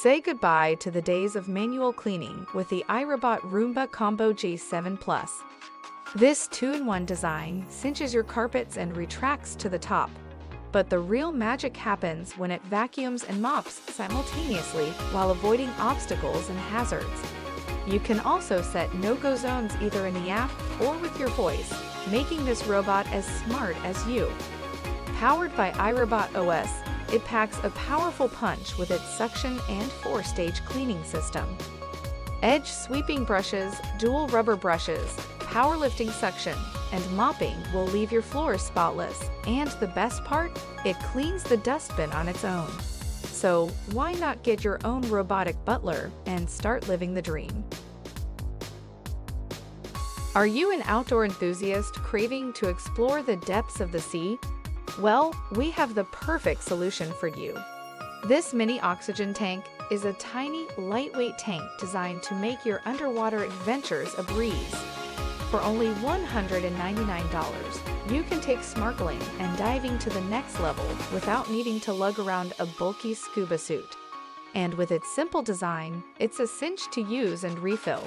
Say goodbye to the days of manual cleaning with the iRobot Roomba Combo J7 Plus. This two-in-one design cinches your carpets and retracts to the top. But the real magic happens when it vacuums and mops simultaneously while avoiding obstacles and hazards. You can also set no-go zones either in the app or with your voice, making this robot as smart as you. Powered by iRobot OS, it packs a powerful punch with its suction and four-stage cleaning system. Edge sweeping brushes, dual rubber brushes, powerlifting suction, and mopping will leave your floors spotless. And the best part? It cleans the dustbin on its own. So why not get your own robotic butler and start living the dream? Are you an outdoor enthusiast craving to explore the depths of the sea? Well, we have the perfect solution for you. This mini oxygen tank is a tiny, lightweight tank designed to make your underwater adventures a breeze. For only $199, you can take snorkeling and diving to the next level without needing to lug around a bulky scuba suit. And with its simple design, it's a cinch to use and refill.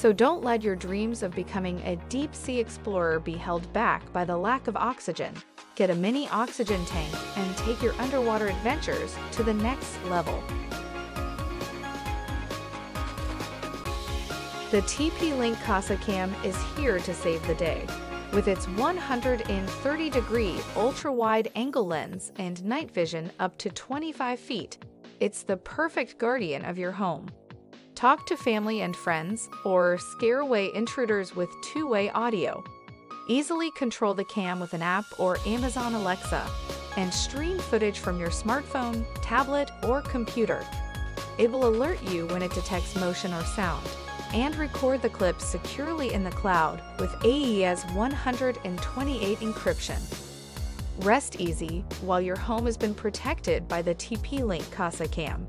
So don't let your dreams of becoming a deep sea explorer be held back by the lack of oxygen. Get a mini oxygen tank and take your underwater adventures to the next level. The TP-Link Kasa Cam is here to save the day. With its 130-degree ultra-wide angle lens and night vision up to 25 feet, it's the perfect guardian of your home. Talk to family and friends, or scare away intruders with two-way audio. Easily control the cam with an app or Amazon Alexa and stream footage from your smartphone, tablet, or computer. It will alert you when it detects motion or sound and record the clips securely in the cloud with AES 128 encryption. Rest easy while your home has been protected by the TP-Link Kasa Cam.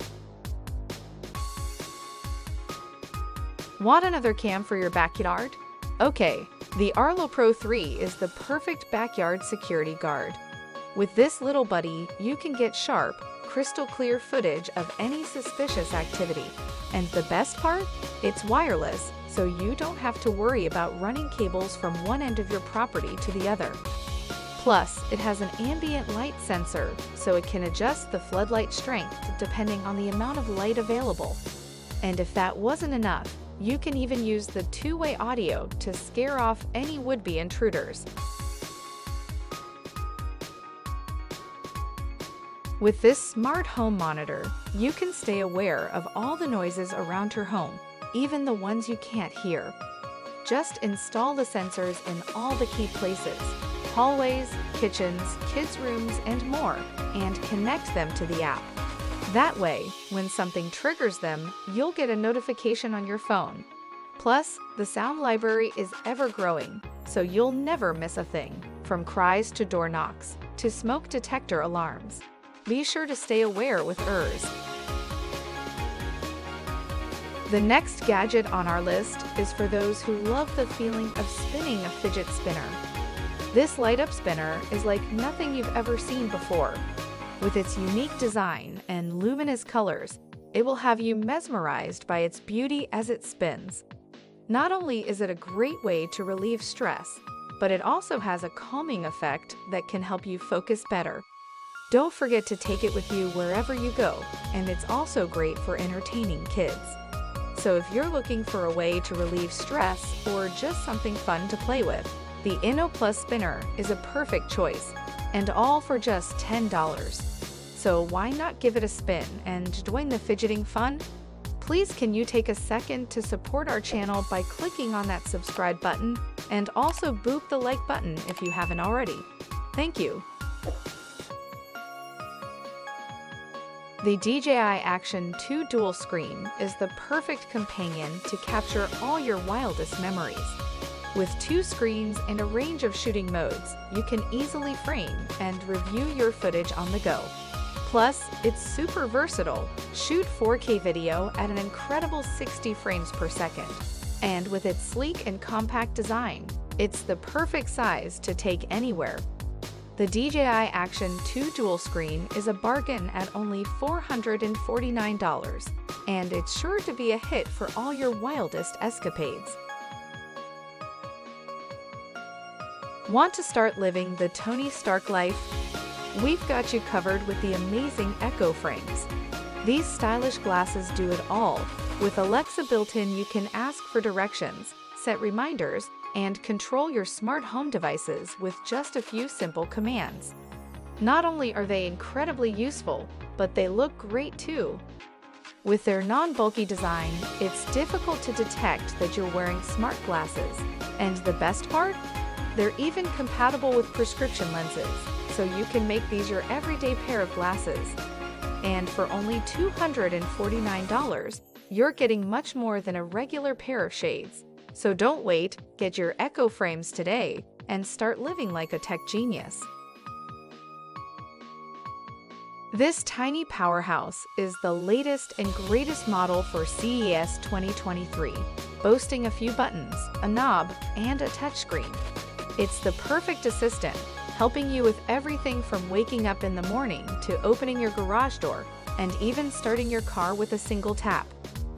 Want another cam for your backyard? Okay, the Arlo Pro 3 is the perfect backyard security guard. With this little buddy, you can get sharp, crystal clear footage of any suspicious activity. And the best part? It's wireless, so you don't have to worry about running cables from one end of your property to the other. Plus, it has an ambient light sensor, so it can adjust the floodlight strength depending on the amount of light available. And if that wasn't enough, you can even use the two-way audio to scare off any would-be intruders. With this smart home monitor, you can stay aware of all the noises around your home, even the ones you can't hear. Just install the sensors in all the key places, hallways, kitchens, kids' rooms, and more, and connect them to the app. That way, when something triggers them, you'll get a notification on your phone. Plus, the sound library is ever growing, so you'll never miss a thing, from cries to door knocks, to smoke detector alarms. Be sure to stay aware with Earzz. The next gadget on our list is for those who love the feeling of spinning a fidget spinner. This light-up spinner is like nothing you've ever seen before, with its unique design and luminous colors, it will have you mesmerized by its beauty as it spins. Not only is it a great way to relieve stress, but it also has a calming effect that can help you focus better. Don't forget to take it with you wherever you go, and it's also great for entertaining kids. So if you're looking for a way to relieve stress or just something fun to play with, the Inno Plus Spinner is a perfect choice, and all for just $10. So why not give it a spin and join the fidgeting fun? Please can you take a second to support our channel by clicking on that subscribe button and also boop the like button if you haven't already. Thank you. The DJI Action 2 Dual Screen is the perfect companion to capture all your wildest memories. With two screens and a range of shooting modes, you can easily frame and review your footage on the go. Plus, it's super versatile. Shoot 4K video at an incredible 60 frames per second. And with its sleek and compact design, it's the perfect size to take anywhere. The DJI Action 2 dual screen is a bargain at only $449, and it's sure to be a hit for all your wildest escapades. Want to start living the Tony Stark life? We've got you covered with the amazing Echo frames. These stylish glasses do it all. With Alexa built in, you can ask for directions, set reminders, and control your smart home devices with just a few simple commands. Not only are they incredibly useful, but they look great too. With their non-bulky design, it's difficult to detect that you're wearing smart glasses. And the best part? They're even compatible with prescription lenses, so you can make these your everyday pair of glasses. And for only $249, you're getting much more than a regular pair of shades. So don't wait, get your Echo frames today and start living like a tech genius. This tiny powerhouse is the latest and greatest model for CES 2023, boasting a few buttons, a knob, and a touchscreen. It's the perfect assistant, helping you with everything from waking up in the morning to opening your garage door and even starting your car with a single tap.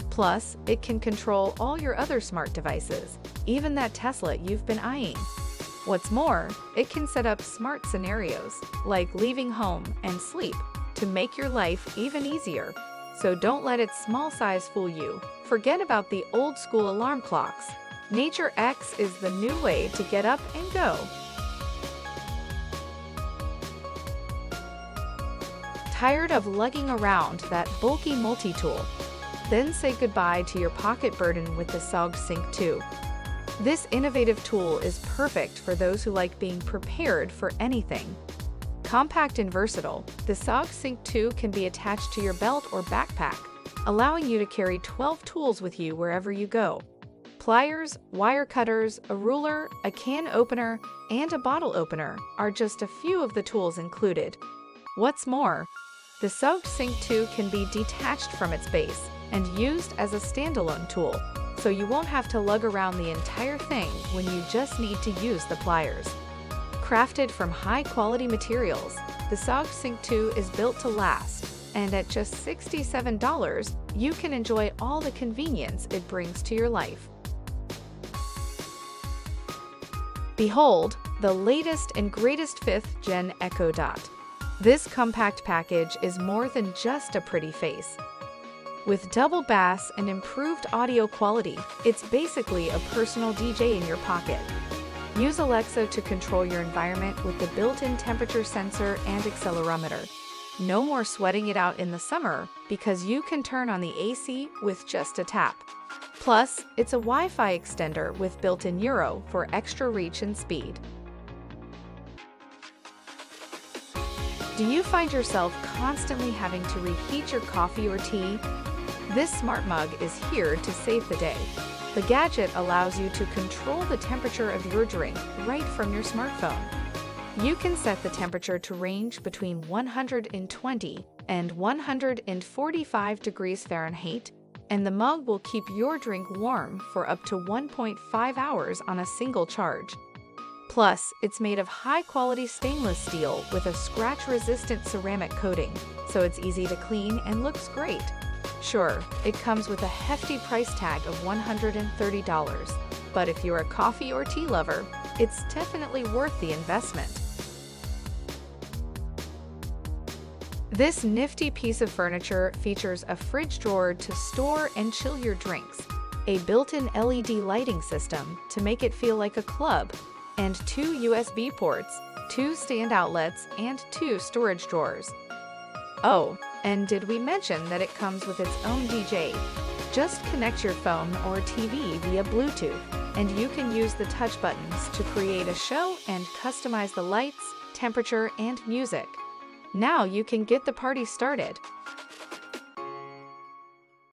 Plus, it can control all your other smart devices, even that Tesla you've been eyeing. What's more, it can set up smart scenarios, like leaving home and sleep, to make your life even easier. So don't let its small size fool you. Forget about the old school alarm clocks. Nature X is the new way to get up and go. Tired of lugging around that bulky multi-tool? Then say goodbye to your pocket burden with the SOG Sync 2. This innovative tool is perfect for those who like being prepared for anything. Compact and versatile, the SOG Sync 2 can be attached to your belt or backpack, allowing you to carry 12 tools with you wherever you go. Pliers, wire cutters, a ruler, a can opener, and a bottle opener are just a few of the tools included. What's more, the SOG Sync 2 can be detached from its base and used as a standalone tool, so you won't have to lug around the entire thing when you just need to use the pliers. Crafted from high-quality materials, the SOG Sync 2 is built to last, and at just $67, you can enjoy all the convenience it brings to your life. Behold, the latest and greatest 5th Gen Echo Dot. This compact package is more than just a pretty face. With double bass and improved audio quality, it's basically a personal DJ in your pocket. Use Alexa to control your environment with the built-in temperature sensor and accelerometer. No more sweating it out in the summer because you can turn on the AC with just a tap. Plus, it's a Wi-Fi extender with built-in eero for extra reach and speed. Do you find yourself constantly having to reheat your coffee or tea? This smart mug is here to save the day. The gadget allows you to control the temperature of your drink right from your smartphone. You can set the temperature to range between 120 and 145 degrees Fahrenheit and the mug will keep your drink warm for up to 1.5 hours on a single charge. Plus, it's made of high-quality stainless steel with a scratch-resistant ceramic coating, so it's easy to clean and looks great. Sure, it comes with a hefty price tag of $130, but if you're a coffee or tea lover, it's definitely worth the investment. This nifty piece of furniture features a fridge drawer to store and chill your drinks, a built-in LED lighting system to make it feel like a club, and two USB ports, two stand outlets, and two storage drawers. Oh, and did we mention that it comes with its own DJ? Just connect your phone or TV via Bluetooth, and you can use the touch buttons to create a show and customize the lights, temperature, and music. Now you can get the party started.